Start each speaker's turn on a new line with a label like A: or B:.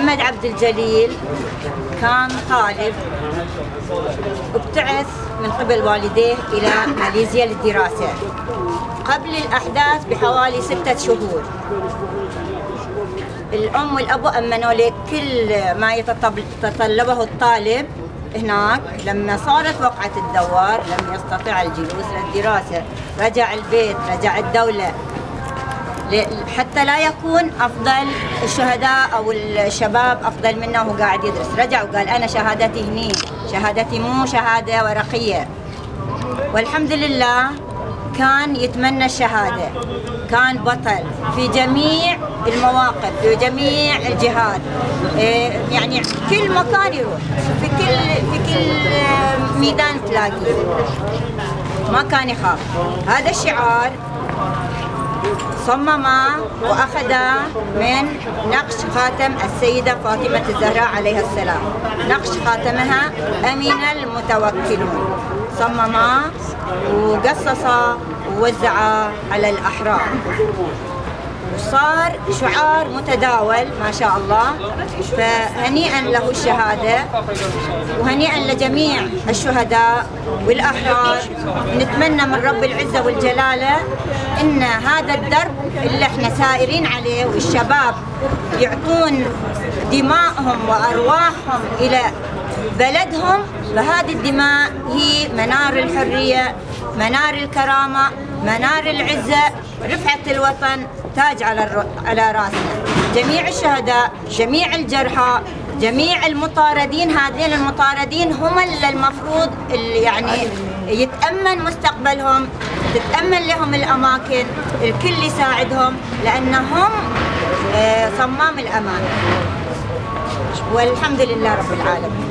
A: محمد عبد الجليل كان طالب ابتعث من قبل والديه إلى ماليزيا للدراسة. قبل الأحداث بحوالي ستة شهور. الأم والأبو أمنوا له كل ما يتطلبه الطالب هناك. لما صارت وقعة الدوار لم يستطع الجلوس للدراسة. رجع البيت رجع الدولة. حتى لا يكون أفضل الشهداء أو الشباب أفضل منه وهو قاعد يدرس. رجع وقال أنا شهادتي هني شهادتي مو شهادة ورقية. والحمد لله كان يتمنى الشهادة. كان بطل في جميع المواقف في جميع الجهات. إيه، يعني كل مكان يروح. في كل في كل ميدان تلاقيه. ما كان يخاف. هذا الشعار صمم وأخذ من نقش خاتم السيدة فاطمة الزهراء عليها السلام. نقش خاتمها أمين المتوكلون. صمم وقصص ووزع على الأحرار. صار شعار متداول ما شاء الله. فهنيئا له الشهادة. وهنيئا لجميع الشهداء والأحرار. نتمنى من رب العزة والجلالة إن هذا الدرب اللي إحنا سائرين عليه والشباب يعطون دماءهم وأرواحهم إلى بلدهم فهذه الدماء هي منار الحرية منار الكرامة منار العزة رفعة الوطن تاج على على راسنا. جميع الشهداء جميع الجرحى جميع المطاردين هذين المطاردين هم اللي المفروض اللي يعني يتأمن مستقبلهم تتأمن لهم الأماكن الكل يساعدهم لأنهم آه، صمام الأمان. والحمد لله رب العالمين.